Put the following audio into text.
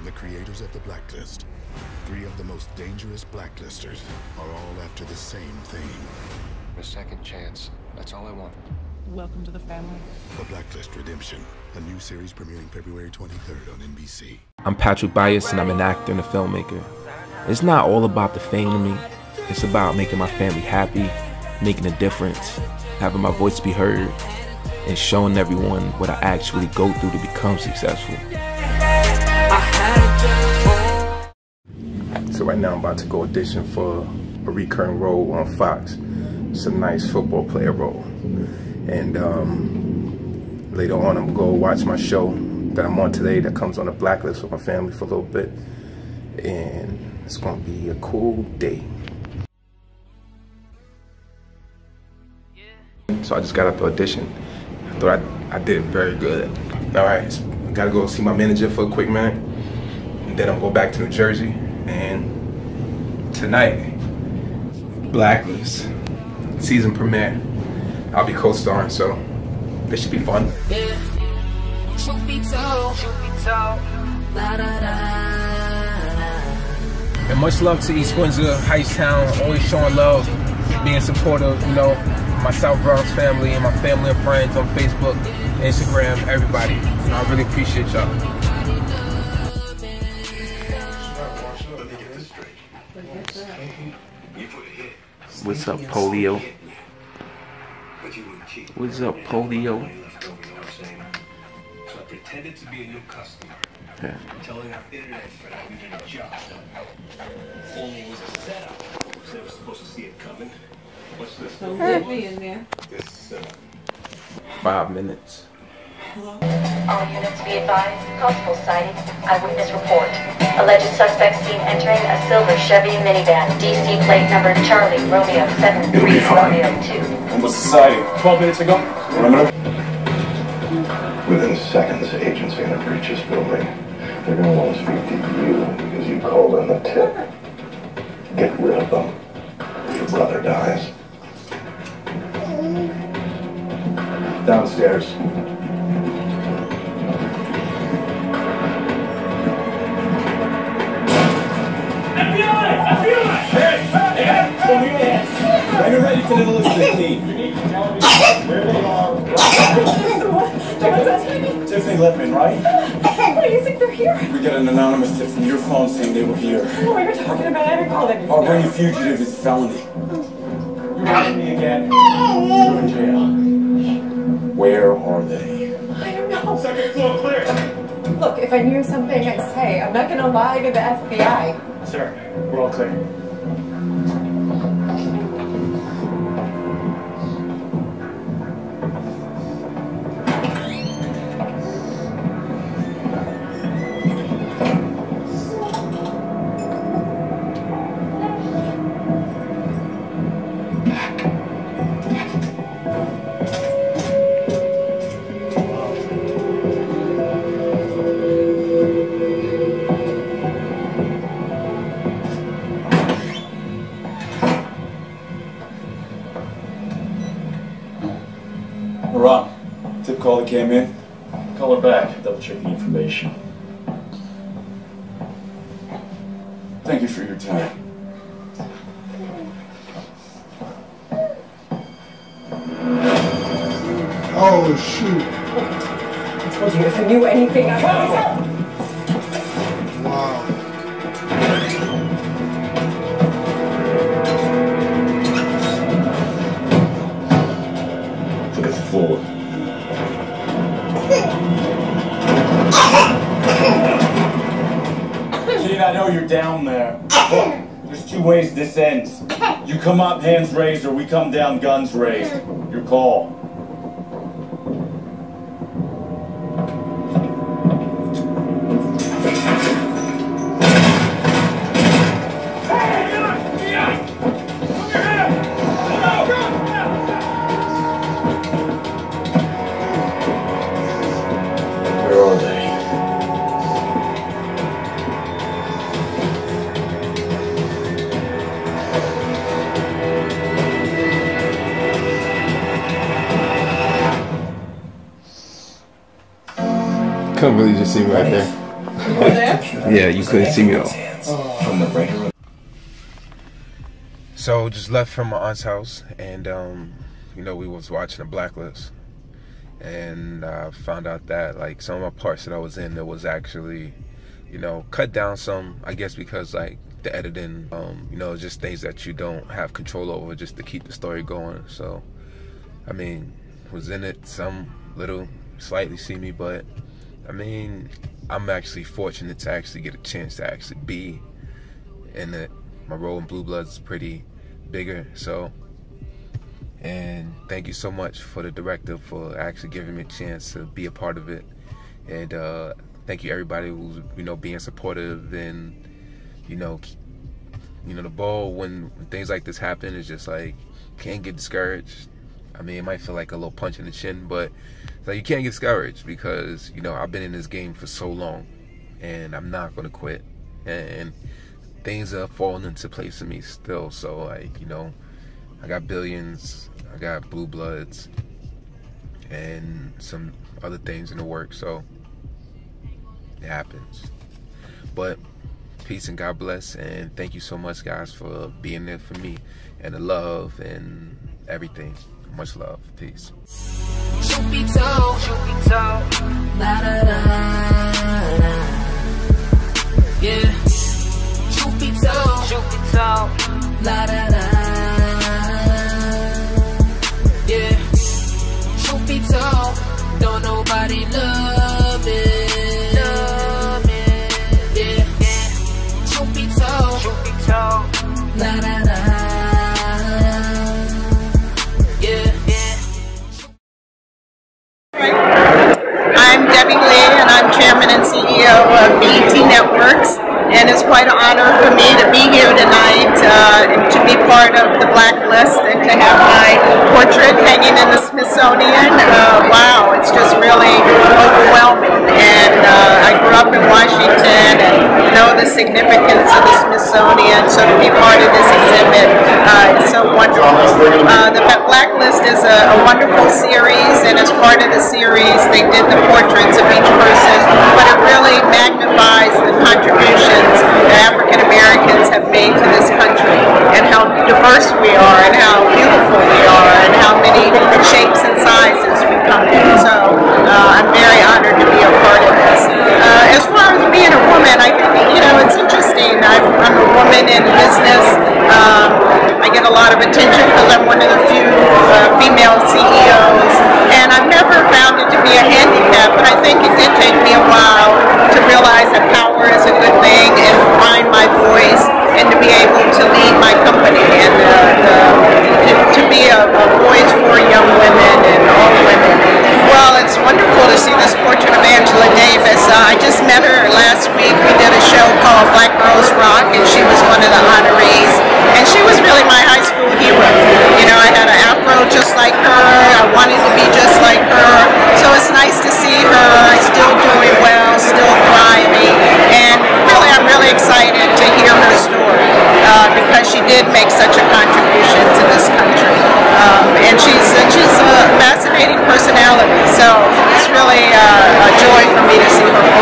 From the creators of The Blacklist, three of the most dangerous blacklisters are all after the same thing. A second chance. That's all I want. Welcome to the family. The Blacklist Redemption, a new series premiering February 23rd on NBC. I'm Patrick Bias and I'm an actor and a filmmaker. It's not all about the fame to me. It's about making my family happy, making a difference, having my voice be heard, and showing everyone what I actually go through to become successful. So right now I'm about to go audition for a recurring role on Fox. It's a nice football player role. And um, later on I'm gonna go watch my show that I'm on today that comes on the blacklist with my family for a little bit. And it's gonna be a cool day. So I just got up to audition. I thought I, I did very good. All right, gotta go see my manager for a quick minute. And then I'll go back to New Jersey. And tonight, Blacklist, season premiere. I'll be co-starring, so this should be fun. Yeah. Truth be told, truth be told. La, da, da, And much love to East Windsor, Town, always showing love, being supportive, you know, my South Bronx family and my family and friends on Facebook, Instagram, everybody. I really appreciate y'all. What's up, polio? What's up, polio? So I pretended to be a new customer. Yeah. Telling our internet friend I needed a job. Only it was a setup. I was never supposed to see it coming. What's this? Don't in there. This uh, Five minutes. All units be advised, possible sighting, eyewitness report. Alleged suspect seen entering a silver Chevy minivan, DC plate number Charlie Romeo 73 Romeo 2. When was the sighting? 12 minutes ago. Perimeter? Within seconds, agents are going to breach this building. They're going to want to speak to you because you called in the tip. Get rid of them. Your brother dies. Downstairs. When you're ready for the Elizabeth team. Tiffany Lippman, right? What do you think they're here? We got an anonymous tip from your phone saying they were here. Oh, you're talking about I haven't called anyone. Harboring a fugitive is a felony. You're oh. hurting me again. Oh. You're in jail. Where are they? I don't know. Second floor clear. Look, if I knew something, I'd say. I'm not gonna lie to the FBI. Sir, we're all clear. Call that came in. Call her back. Double check the information. Thank you for your time. Oh, shoot. I told you if I knew anything, I would. Wow. Down there. There's two ways this ends. You come up hands raised or we come down guns raised. Your call. Couldn't really just see me right there. Yeah, you couldn't see me though. From the writer So just left from my aunt's house, and um, you know we was watching the Blacklist, and I found out that like some of my parts that I was in, there was actually, you know, cut down some. I guess because like the editing, um, you know, just things that you don't have control over, just to keep the story going. So, I mean, was in it some little, slightly see me, but I mean, I'm actually fortunate to actually get a chance to actually be in. My role in Blue Bloods is pretty bigger, so. And thank you so much for the director for actually giving me a chance to be a part of it. And uh, thank you everybody who's you know being supportive and you know you know the ball when things like this happen is just like can't get discouraged. I mean, it might feel like a little punch in the chin, but like you can't get discouraged because you know I've been in this game for so long, and I'm not gonna quit. And things are falling into place for me still. So like you know, I got billions, I got blue bloods, and some other things in the work. So it happens. But peace and God bless, and thank you so much, guys, for being there for me and the love and everything. Much love. Peace. Yeah. Truth be told, truth be told, la da da. To have my portrait hanging in the Smithsonian. Uh, wow, it's just really overwhelming. And uh, I grew up in Washington and know the significance of the Smithsonian, so to be part of this exhibit uh, is so wonderful. Uh, the Blacklist is a, a wonderful series, and as part of the series, they did the portraits of each person, but it really magnifies the contributions that African Americans have made to this country, and how diverse we are, and how and how many shapes she did make such a contribution to this country. Um, and she's, she's a fascinating personality, so it's really uh, a joy for me to see her.